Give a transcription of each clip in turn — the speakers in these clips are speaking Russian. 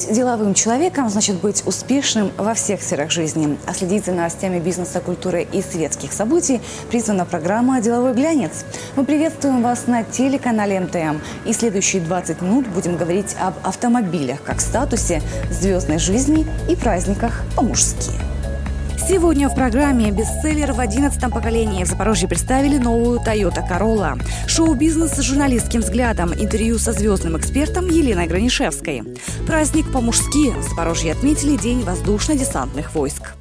Быть деловым человеком значит быть успешным во всех сферах жизни. А следить за новостями бизнеса, культуры и светских событий призвана программа «Деловой глянец». Мы приветствуем вас на телеканале МТМ. И следующие 20 минут будем говорить об автомобилях как статусе, звездной жизни и праздниках по-мужски. Сегодня в программе «Бестселлер в одиннадцатом поколении» в Запорожье представили новую Toyota Corolla. Шоу-бизнес с журналистским взглядом. Интервью со звездным экспертом Еленой Гранишевской. Праздник по-мужски. В Запорожье отметили День воздушно-десантных войск.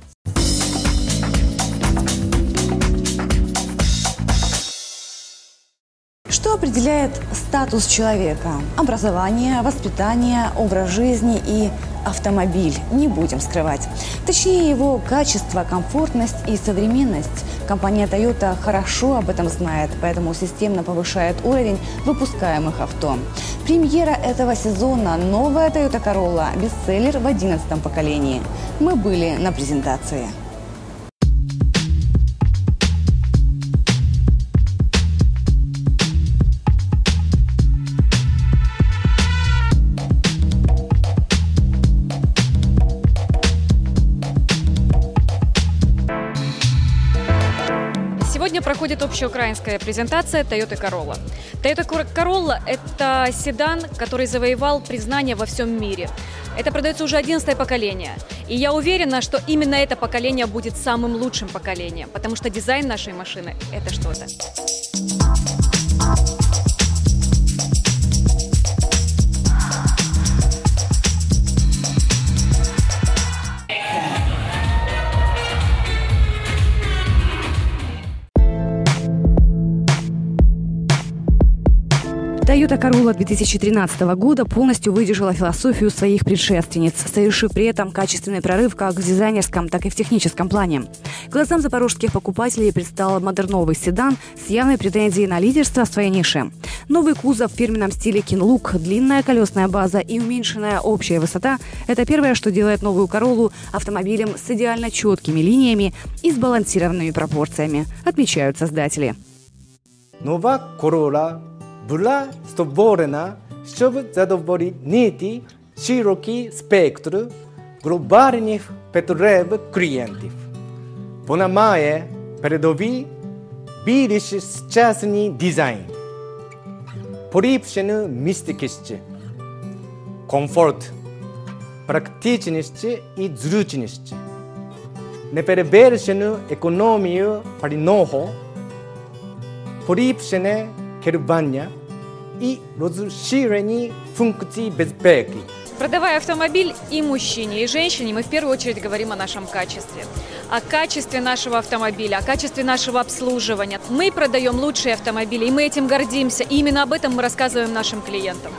Что определяет статус человека? Образование, воспитание, образ жизни и автомобиль, не будем скрывать. Точнее, его качество, комфортность и современность. Компания Toyota хорошо об этом знает, поэтому системно повышает уровень выпускаемых авто. Премьера этого сезона – новая Toyota Corolla, бестселлер в 11 поколении. Мы были на презентации. Проходит общеукраинская презентация Toyota Corolla. Toyota Corolla – это седан, который завоевал признание во всем мире. Это продается уже 11 поколение. И я уверена, что именно это поколение будет самым лучшим поколением, потому что дизайн нашей машины – это что-то. Toyota Corolla 2013 года полностью выдержала философию своих предшественниц, совершив при этом качественный прорыв как в дизайнерском, так и в техническом плане. Глазам запорожских покупателей предстал модерновый седан с явной претензией на лидерство в своей нише. Новый кузов в фирменном стиле Кинлук, длинная колесная база и уменьшенная общая высота – это первое, что делает новую Королу автомобилем с идеально четкими линиями и сбалансированными пропорциями, отмечают создатели. Нова Corolla була створена, щоб задовольнити широкий спектр глобальних потреб клієнтів. Вона має передовий більш сучасний дизайн, поліпшену містикість, комфорт, практичність і зручність, неперевершену економію пального, поліпшене керування – и розширении функций безпеки. Продавая автомобиль и мужчине, и женщине, мы в первую очередь говорим о нашем качестве. О качестве нашего автомобиля, о качестве нашего обслуживания. Мы продаем лучшие автомобили, и мы этим гордимся. И именно об этом мы рассказываем нашим клиентам.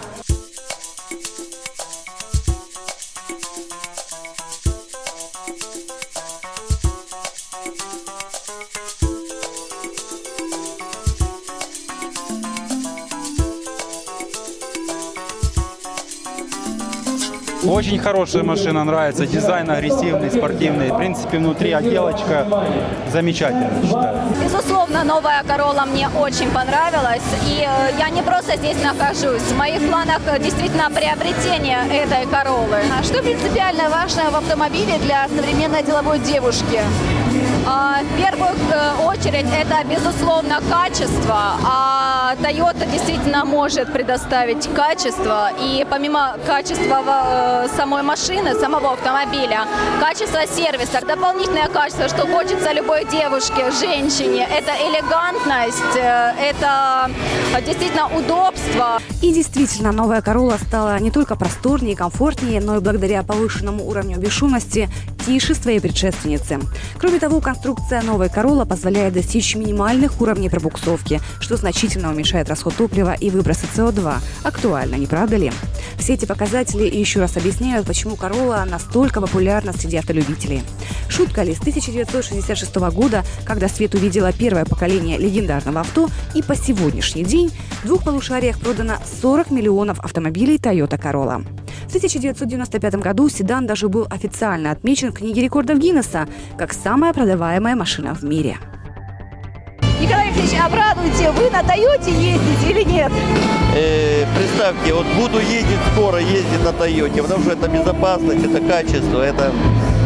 Очень хорошая машина, нравится. Дизайн агрессивный, спортивный. В принципе, внутри отделочка замечательная, считаю. Безусловно, новая Corolla мне очень понравилась. И э, я не просто здесь нахожусь. В моих планах э, действительно приобретение этой Corolla. А что принципиально важно в автомобиле для современной деловой девушки? А, в первую э, очередь это, безусловно, качество. А Toyota действительно может предоставить качество. И помимо качества э, самой машины, самого автомобиля, качество сервиса, дополнительное качество, что хочется любой девушке, женщине, это элегантность, э, это действительно удобство. И действительно, новая Corolla стала не только просторнее и комфортнее, но и благодаря повышенному уровню бесшумности тише своей предшественницы. Кроме того, конструкция новой Corolla позволяет достичь минимальных уровней пробуксовки, что значительно уменьшает расход топлива и выбросы СО2. Актуально, не правда ли? Все эти показатели еще раз объясняют, почему Corolla настолько популярна среди автолюбителей. Шутка ли, с 1966 года, когда свет увидела первое поколение легендарного авто, и по сегодняшний день в двух полушариях продано 40 миллионов автомобилей Toyota Corolla. В 1995 году седан даже был официально отмечен в книге рекордов Гиннесса как самая продаваемая машина в мире. Николай Петрович, обрадуйте, вы на Тойоте ездите или нет? Э, представьте, вот буду ездить скоро, ездить на Тойоте, потому что это безопасность, это качество, это,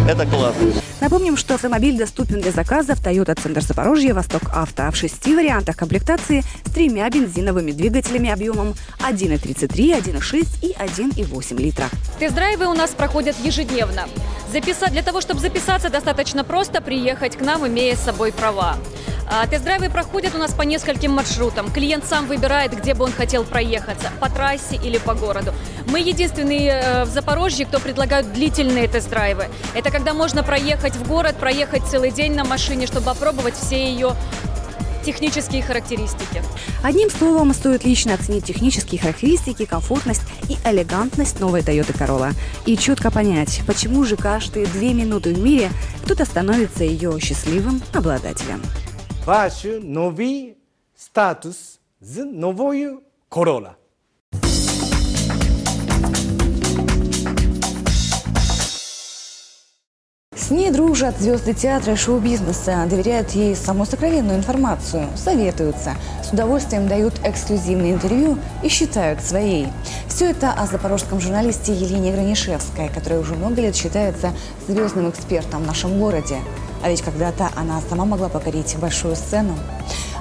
это классно. Напомним, что автомобиль доступен для заказа в Toyota Центр Запорожье Восток Авто в шести вариантах комплектации с тремя бензиновыми двигателями объемом 1,33, 1,6 и 1,8 литра. Тест-драйвы у нас проходят ежедневно. Записать, для того, чтобы записаться, достаточно просто приехать к нам, имея с собой права. А, Тест-драйвы проходят у нас по нескольким маршрутам. Клиент сам выбирает, где бы он хотел проехаться, по трассе или по городу. Мы единственные э, в Запорожье, кто предлагают длительные тест-драйвы. Это когда можно проехать в город, проехать целый день на машине, чтобы опробовать все ее технические характеристики. Одним словом, стоит лично оценить технические характеристики, комфортность и элегантность новой Toyota Corolla. И четко понять, почему же каждые две минуты в мире кто-то становится ее счастливым обладателем. Ваш новый статус з новою Corolla. С ней дружат звезды театра и шоу-бизнеса, доверяют ей самую сокровенную информацию, советуются, с удовольствием дают эксклюзивные интервью и считают своей. Все это о запорожском журналисте Елене Гранишевской, которая уже много лет считается звездным экспертом в нашем городе. А ведь когда-то она сама могла покорить большую сцену.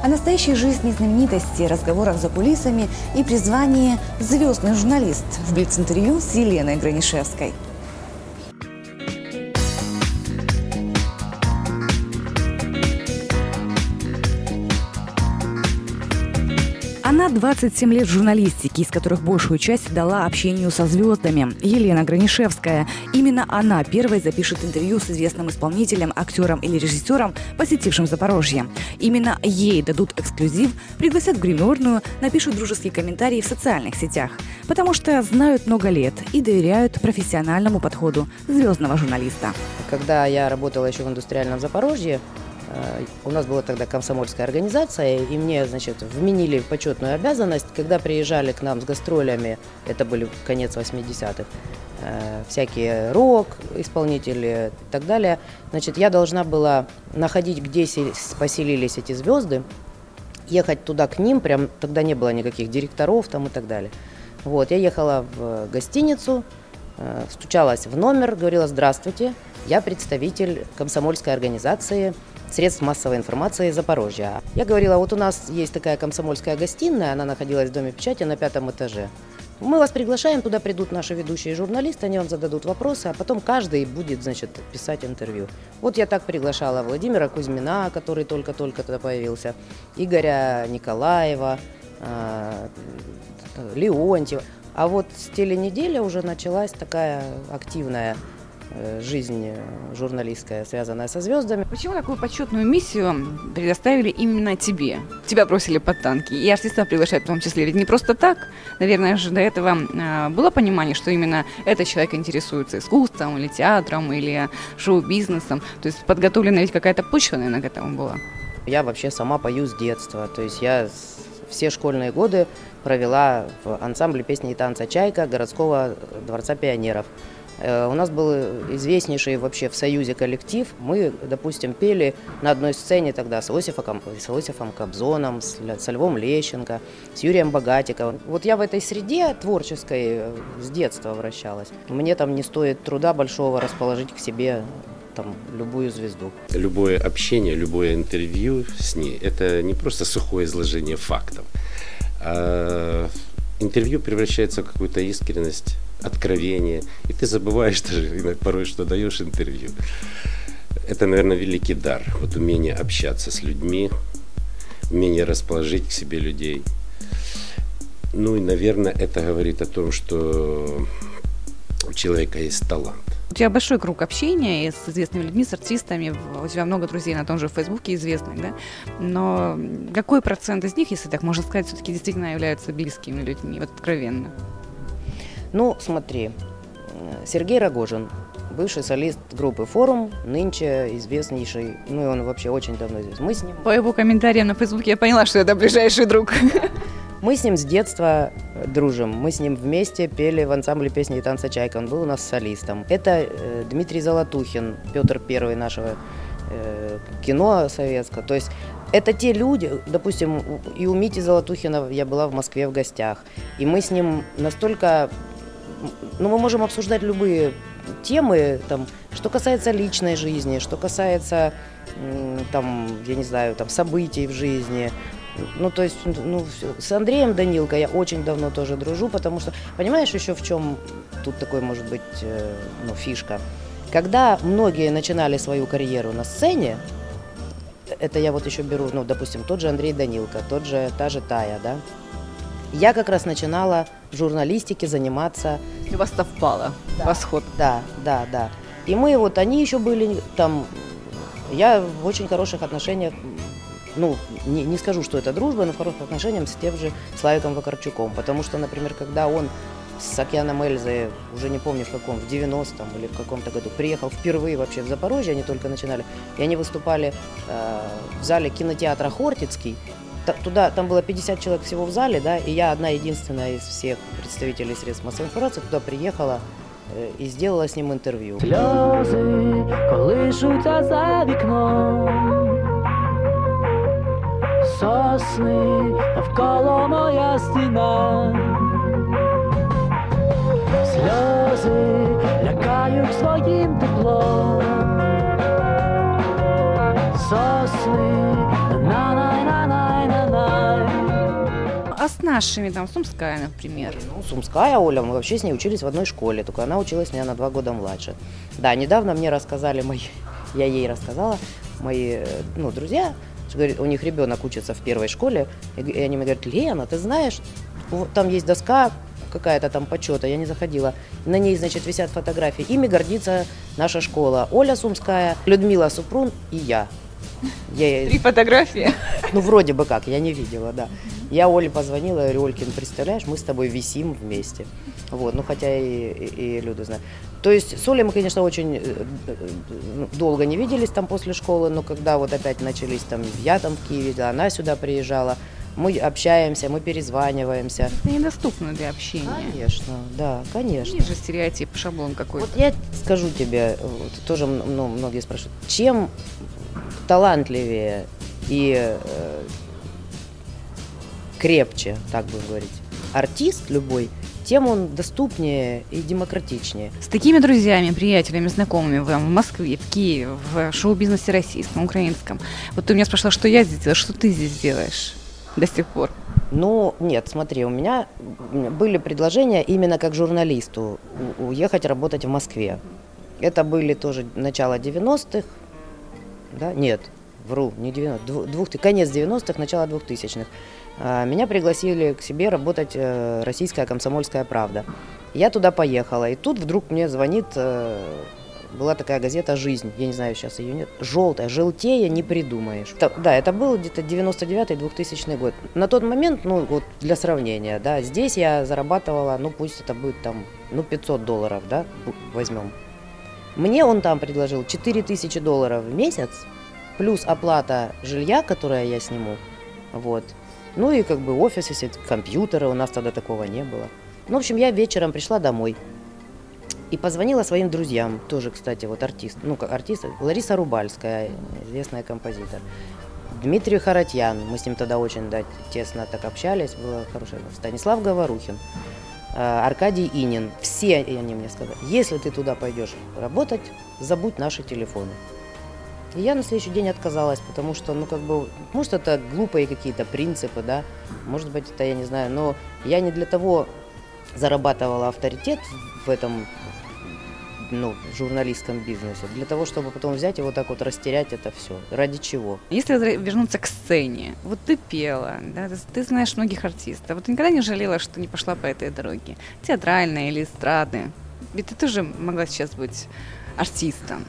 О настоящей жизни знаменитости, разговорах за кулисами и призвании «Звездный журналист» в Блиц-интервью с Еленой Гранишевской. 27 лет журналистики, из которых большую часть дала общению со звездами. Елена Гранишевская. Именно она первой запишет интервью с известным исполнителем, актером или режиссером, посетившим Запорожье. Именно ей дадут эксклюзив, пригласят в гримерную, напишут дружеские комментарии в социальных сетях. Потому что знают много лет и доверяют профессиональному подходу звездного журналиста. Когда я работала еще в индустриальном Запорожье, у нас была тогда комсомольская организация, и мне, значит, вменили почетную обязанность, когда приезжали к нам с гастролями, это были конец 80-х, э, всякие рок-исполнители и так далее, значит, я должна была находить, где се- поселились эти звезды, ехать туда к ним, прям тогда не было никаких директоров там и так далее. Вот, я ехала в гостиницу, э, стучалась в номер, говорила «Здравствуйте, я представитель комсомольской организации средств массовой информации Запорожья». Я говорила, вот у нас есть такая комсомольская гостиная, она находилась в Доме печати на пятом этаже. Мы вас приглашаем, туда придут наши ведущие журналисты, они вам зададут вопросы, а потом каждый будет, значит, писать интервью. Вот я так приглашала Владимира Кузьмина, который только-только туда появился, Игоря Николаева, а, Леонтьева. А вот с теленеделя уже началась такая активная э, жизнь э, журналистская, связанная со звездами. Почему такую почетную миссию предоставили именно тебе? Тебя бросили под танки, и артистов приглашают в том числе. Ведь не просто так. Наверное же до этого а, было понимание, что именно этот человек интересуется искусством, или театром, или шоу-бизнесом. То есть подготовлена ведь какая-то почва, наверное, к этому была. Я вообще сама пою с детства. То есть я все школьные годы провела в ансамбле песни и танца «Чайка» городского дворца пионеров. Э, У нас был известнейший вообще в Союзе коллектив. Мы, допустим, пели на одной сцене тогда с Иосифом, с Иосифом Кобзоном, с, со Львом Лещенко, с Юрием Богатиковым. Вот я в этой среде творческой э, с детства вращалась. Мне там не стоит труда большого расположить к себе там любую звезду. любое общение, любое интервью с ней – это не просто сухое изложение фактов. а интервью превращается в какую-то искренность, откровение, и ты забываешь даже порой, что даешь интервью. Это, наверное, великий дар, вот умение общаться с людьми, умение расположить к себе людей. Ну и, наверное, это говорит о том, что у человека есть талант. У тебя большой круг общения и с известными людьми, с артистами. У тебя много друзей на том же Фейсбуке известных, да? Но какой процент из них, если так можно сказать, все-таки действительно являются близкими людьми, вот откровенно? Ну, смотри, э, Сергей Рогожин, бывший солист группы «Форум», нынче известнейший, ну и он вообще очень давно известен. Мы с ним, По его комментариям на Фейсбуке я поняла, что это ближайший друг. Мы с ним с детства э, дружим. Мы с ним вместе пели в ансамбле песни и танца «Чайка». Он был у нас солистом. Это э, Дмитрий Золотухин, Петр Первый нашего э, кино советского. То есть это те люди, допустим, и у Мити Золотухина я была в Москве в гостях, и мы с ним настолько, ну, мы можем обсуждать любые темы, там, что касается личной жизни, что касается, там, я не знаю, там, событий в жизни, ну, то есть, ну, с Андреем Данилко я очень давно тоже дружу, потому что, понимаешь, еще в чем тут такой, может быть, э, ну, фишка. Когда многие начинали свою карьеру на сцене, это я вот еще беру, ну, допустим, тот же Андрей Данилко, тот же, та же Тая, да, я как раз начинала в журналистике заниматься. И у вас совпало, да. восход. Да, да, да. И мы вот, они еще были там, я в очень хороших отношениях, ну, не, не скажу, что это дружба, но в хороших отношениях с тем же Славиком Вакарчуком, потому что, например, когда он с океаном Эльзы, уже не помню в каком, в 90-м или в каком-то году, приехал впервые вообще в Запорожье, они только начинали, и они выступали э, в зале кинотеатра Хортицкий, туда, там было 50 человек всего в зале, да, и я одна единственная из всех представителей средств массовой информации туда приехала э, и сделала с ним интервью. Сльози колишуться за вікном, сосни навколо моя стіна, сльози лякають своїм теплом, сосни на на на на а с нашими, там, Сумская, например? Ну, Сумская Оля, мы вообще с ней учились в одной школе, только она училась меня на два года младше. Да, недавно мне рассказали мои, я ей рассказала, мои, э, ну, друзья, что, говорит, у них ребенок учится в первой школе, и, и они мне говорят, Лена, ты знаешь, там есть доска какая-то там почета, я не заходила. На ней, значит, висят фотографии. Ими гордится наша школа. Оля Сумская, Людмила Супрун и я. я... Три фотографии? Ну, вроде бы как, я не видела, да. Я Оле позвонила, я говорю, Олькин, представляешь, мы с тобой висим вместе. Вот, ну хотя и, и, и Люду знаю. То есть с Олей мы, конечно, очень э, э, долго не виделись там после школы, но когда вот опять начались там, я там в Киеве, да, она сюда приезжала, мы общаемся, мы перезваниваемся. Это недоступно для общения. Конечно, да, конечно. Есть же стереотип, шаблон какой-то. Вот я скажу тебе, вот, тоже ну, многие спрашивают, чем талантливее и э, крепче, так бы говорить, артист любой, тем он доступнее и демократичнее. С такими друзьями, приятелями, знакомыми в Москве, в Киеве, в шоу-бизнесе российском, украинском. Вот ты меня спрашивала, что я здесь делаю, что ты здесь делаешь до сих пор? Ну, нет, смотри, у меня были предложения именно как журналисту уехать работать в Москве. Это были тоже начало 90-х, да, нет, вру, не 90-х, двух, конец 90-х, начало 2000-х. А, меня пригласили к себе работать э, российская комсомольская правда. Я туда поехала, и тут вдруг мне звонит, э, была такая газета «Жизнь», я не знаю, сейчас ее нет, желтая, желтее не придумаешь. Да, это был где-то 99-2000 год. На тот момент, ну вот для сравнения, да, здесь я зарабатывала, ну пусть это будет там, ну 500 долларов, да, возьмем. Мне он там предложил 4000 долларов в месяц, плюс оплата жилья, которое я сниму, вот, ну и как бы офис, если компьютеры, у нас тогда такого не было. Ну, в общем, я вечером пришла домой и позвонила своим друзьям, тоже, кстати, вот артист, ну, как артист, Лариса Рубальская, известная композитор. Дмитрий Харатьян, мы с ним тогда очень да, тесно так общались, было хорошее. Станислав Говорухин, а, Аркадий Инин, все они мне сказали, если ты туда пойдешь работать, забудь наши телефоны. И я на следующий день отказалась, потому что, ну, как бы, может, это глупые какие-то принципы, да, может быть, это я не знаю, но я не для того зарабатывала авторитет в этом ну, журналистском бизнесе, для того, чтобы потом взять и вот так вот растерять это все. Ради чего? Если вернуться к сцене, вот ты пела, да, ты знаешь многих артистов, вот ты никогда не жалела, что не пошла по этой дороге, театральной или эстрадной? Ведь ты тоже могла сейчас быть артистом.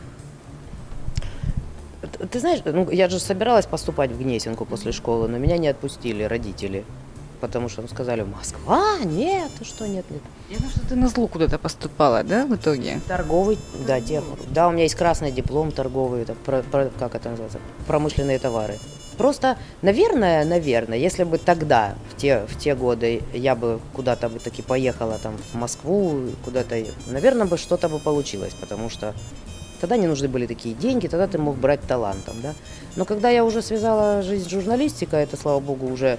Ты знаешь, ну, я же собиралась поступать в Гнесинку после школы, но меня не отпустили родители. Потому что ну, сказали, Москва? Нет, что, нет, нет. Я знаю, что ты на зло куда-то поступала, да, в итоге? Торговый, да, тех, да, у меня есть красный диплом торговый, это, про, про, как это называется, промышленные товары. Просто, наверное, наверное, если бы тогда, в те, в те годы, я бы куда-то бы таки поехала там в Москву, куда-то, наверное, бы что-то бы получилось, потому что Тогда не нужны были такие деньги, тогда ты мог брать талантом, да. Но когда я уже связала жизнь с журналистикой, это, слава богу, уже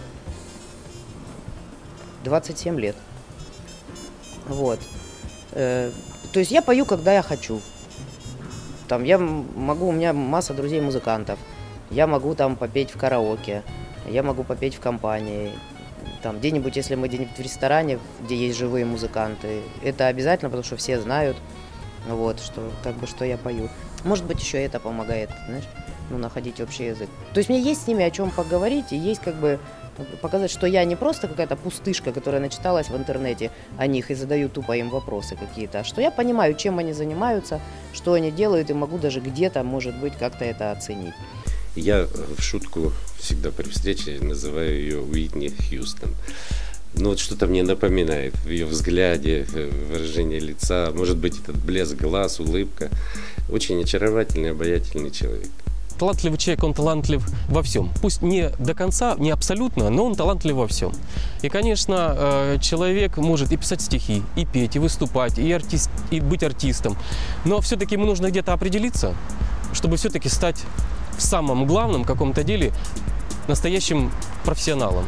27 лет. Вот. Э, то есть я пою, когда я хочу. Там я могу, у меня масса друзей-музыкантов. Я могу там попеть в караоке, я могу попеть в компании. Там где-нибудь, если мы где-нибудь в ресторане, где есть живые музыканты, это обязательно, потому что все знают, вот, что как бы что я пою. Может быть, еще это помогает, знаешь, ну, находить общий язык. То есть мне есть с ними о чем поговорить, и есть как бы показать, что я не просто какая-то пустышка, которая начиталась в интернете о них и задаю тупо им вопросы какие-то, а что я понимаю, чем они занимаются, что они делают, и могу даже где-то, может быть, как-то это оценить. Я в шутку всегда при встрече называю ее Уитни Хьюстон. Ну вот что-то мне напоминает в ее взгляде, выражение лица, может быть этот блеск глаз, улыбка. Очень очаровательный, обаятельный человек талантливый человек, он талантлив во всем. Пусть не до конца, не абсолютно, но он талантлив во всем. И, конечно, э, человек может и писать стихи, и петь, и выступать, и, артист, и быть артистом. Но все-таки ему нужно где-то определиться, чтобы все-таки стать в самом главном каком-то деле настоящим профессионалом.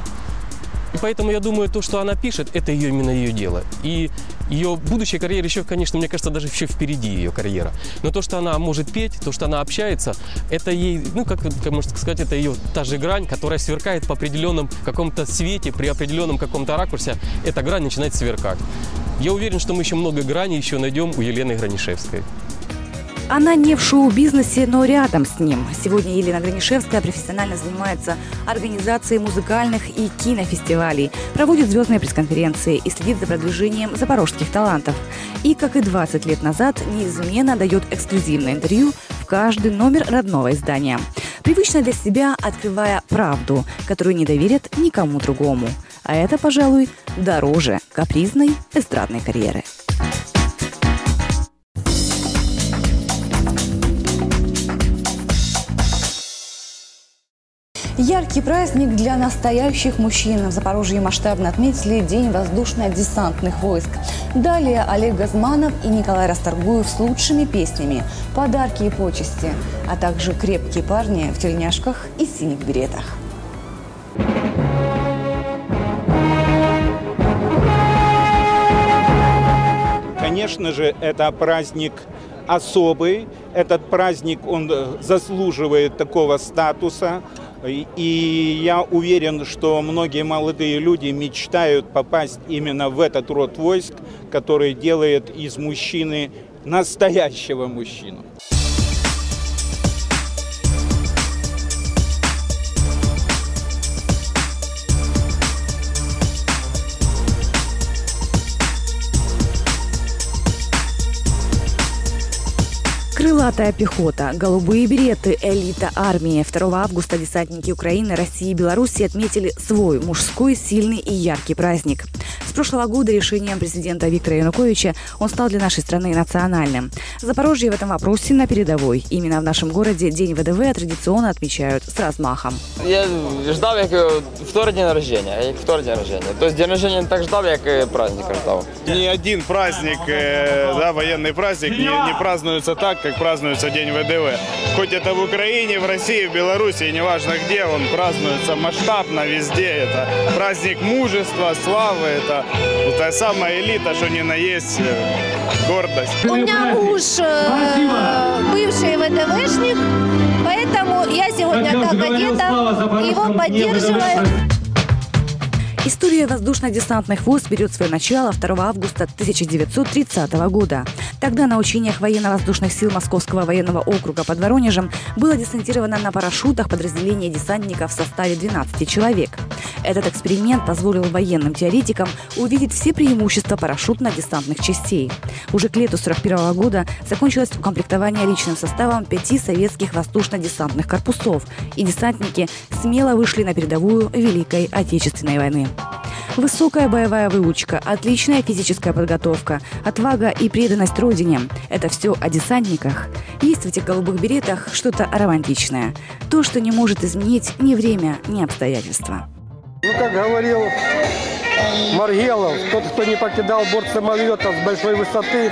И поэтому я думаю, то, что она пишет, это ее именно ее дело. И ее будущая карьера еще, конечно, мне кажется, даже еще впереди ее карьера. Но то, что она может петь, то, что она общается, это ей, ну, как, как можно сказать, это ее та же грань, которая сверкает по определенном каком-то свете, при определенном каком-то ракурсе, эта грань начинает сверкать. Я уверен, что мы еще много граней еще найдем у Елены Гранишевской. Она не в шоу-бизнесе, но рядом с ним. Сегодня Елена Гранишевская профессионально занимается организацией музыкальных и кинофестивалей, проводит звездные пресс-конференции и следит за продвижением запорожских талантов. И, как и 20 лет назад, неизменно дает эксклюзивное интервью в каждый номер родного издания. Привычно для себя открывая правду, которую не доверят никому другому. А это, пожалуй, дороже капризной эстрадной карьеры. Яркий праздник для настоящих мужчин. В Запорожье масштабно отметили День воздушно-десантных войск. Далее Олег Газманов и Николай Расторгуев с лучшими песнями, подарки и почести, а также крепкие парни в тельняшках и синих беретах. Конечно же, это праздник особый. Этот праздник, он заслуживает такого статуса. И я уверен, что многие молодые люди мечтают попасть именно в этот род войск, который делает из мужчины настоящего мужчину. Крылатая пехота, голубые береты, элита армии. 2 августа десантники Украины, России и Беларуси отметили свой мужской, сильный и яркий праздник. Прошлого года решением президента Виктора Януковича он стал для нашей страны национальным. Запорожье в этом вопросе на передовой. Именно в нашем городе День ВДВ традиционно отмечают с размахом. Я ждал как второй день рождения, як второй день рождения. То есть день рождения не так ждал, как праздник ждал. Ни один праздник, э, да, военный праздник не, не празднуется так, как празднуется День ВДВ. Хоть это в Украине, в России, в Беларуси, неважно где, он празднуется масштабно везде. Это праздник мужества, славы, это та самая элита, что ни на есть э, гордость. У меня муж э, бывший ВДВшник, поэтому я сегодня так одета, его поддерживаю. История воздушно-десантных войск берет свое начало 2 августа 1930 года. Тогда на учениях военно-воздушных сил Московского военного округа под Воронежем было десантировано на парашютах подразделение десантников в составе 12 человек. Этот эксперимент позволил военным теоретикам увидеть все преимущества парашютно-десантных частей. Уже к лету 1941 года закончилось укомплектование личным составом пяти советских воздушно-десантных корпусов, и десантники смело вышли на передовую Великой Отечественной войны. Высокая боевая выучка, отличная физическая подготовка, отвага и преданность родине – это все о десантниках. Есть в этих голубых беретах что-то романтичное. То, что не может изменить ни время, ни обстоятельства. Ну, как говорил Маргелов, тот, кто не покидал борт самолета с большой высоты,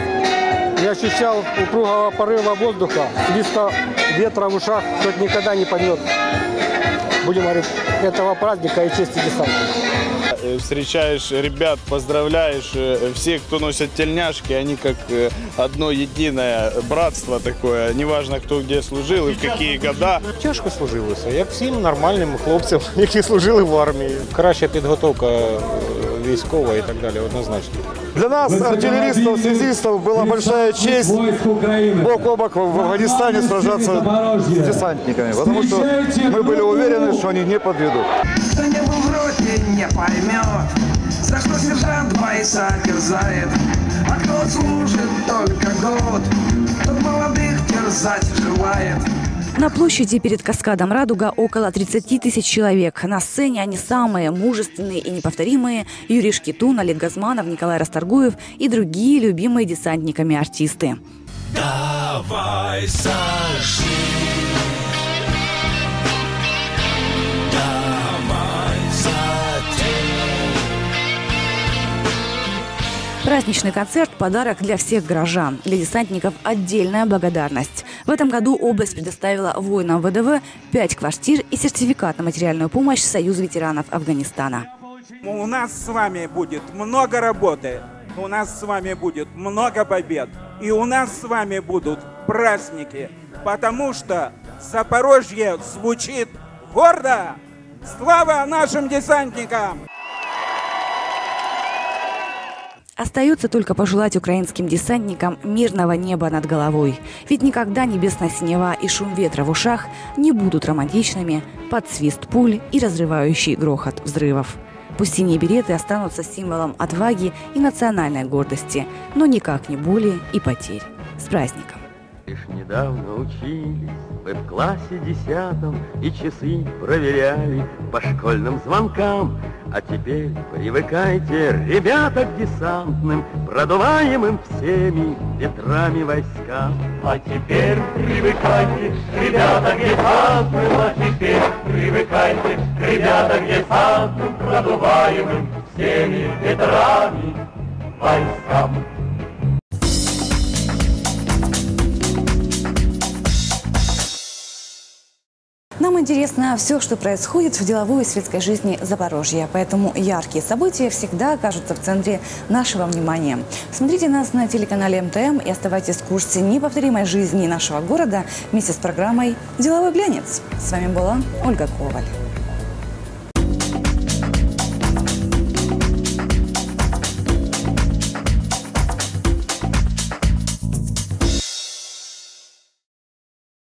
Я ощущал упругого порыва воздуха, свиста ветра в ушах, тот никогда не поймет, будем говорить, этого праздника и чести десанта. Э, Встречаешь ребят, поздравляешь э, всех, кто носят тельняшки, они как э, одно единое братство такое, неважно хто де служив і в які года. Тяжко служилося, як всім нормальним хлопцям, які служили в армії. Краща підготовка е, військова і так далі, однозначно. Для нас, артиллеристов, связистов, была большая честь бок о бок в Афганистане сражаться с десантниками, потому что мы были уверены, что они не подведут. Не поймет, за что сержант бойца терзает. А кто служит только год, тот молодых терзать желает. На площади перед каскадом «Радуга» около 30 тысяч человек. На сцене они самые мужественные и неповторимые Юрий Шкитун, Олег Газманов, Николай Расторгуев и другие любимые десантниками артисты. Давай сожги, Праздничный концерт – подарок для всех горожан. Для десантников – отдельная благодарность. В этом году область предоставила воинам ВДВ 5 квартир и сертификат на материальную помощь Союз ветеранов Афганистана. У нас с вами будет много работы, у нас с вами будет много побед, и у нас с вами будут праздники, потому что Запорожье звучит гордо. Слава нашим десантникам! Остается только пожелать украинским десантникам мирного неба над головой. Ведь никогда небесная синева и шум ветра в ушах не будут романтичными под свист пуль и разрывающий грохот взрывов. Пусть синие береты останутся символом отваги и национальной гордости, но никак не боли и потерь. С праздником! Лишь недавно учились вы в классе десятом И часы проверяли по школьным звонкам А теперь привыкайте, ребята, к десантным Продуваемым всеми ветрами войскам А теперь привыкайте, ребята, к десантным, а теперь привыкайте, ребята, к десантным, продуваемым всеми ветрами войскам. Интересно все, что происходит в деловой и светской жизни Запорожья, поэтому яркие события всегда окажутся в центре нашего внимания. Смотрите нас на телеканале МТМ и оставайтесь в курсе неповторимой жизни нашего города вместе с программой «Деловой глянец». С вами была Ольга Коваль.